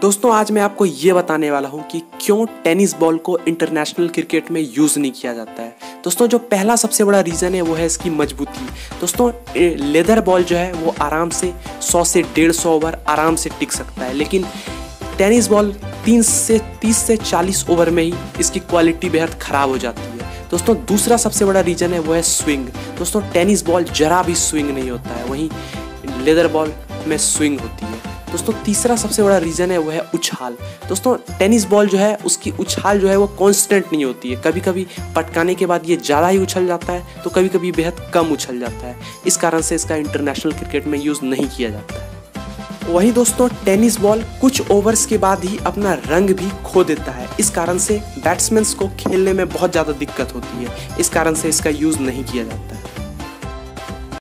दोस्तों, आज मैं आपको ये बताने वाला हूँ कि क्यों टेनिस बॉल को इंटरनेशनल क्रिकेट में यूज़ नहीं किया जाता है। दोस्तों, जो पहला सबसे बड़ा रीज़न है, वो है इसकी मजबूती। दोस्तों लेदर बॉल जो है, वो आराम से 100 से 150 ओवर आराम से टिक सकता है। लेकिन टेनिस बॉल तीन से, तीस से चालीस ओवर में ही इसकी क्वालिटी बेहद ख़राब हो जाती है। दोस्तों, दूसरा सबसे बड़ा रीज़न है, वो है स्विंग। दोस्तों, टेनिस बॉल जरा भी स्विंग नहीं होता है। वहीं लेदर बॉल में स्विंग होती है। दोस्तों, तीसरा सबसे बड़ा रीज़न है, वो है उछाल। दोस्तों टेनिस बॉल जो है, उसकी उछाल जो है, वो कांस्टेंट नहीं होती है। कभी कभी पटकाने के बाद ये ज़्यादा ही उछल जाता है तो कभी कभी बेहद कम उछल जाता है। इस कारण से इसका इंटरनेशनल क्रिकेट में यूज़ नहीं किया जाता है। वहीं दोस्तों टेनिस बॉल कुछ ओवर्स के बाद ही अपना रंग भी खो देता है। इस कारण से बैट्समैन को खेलने में बहुत ज़्यादा दिक्कत होती है। इस कारण से इसका यूज़ नहीं किया जाता है।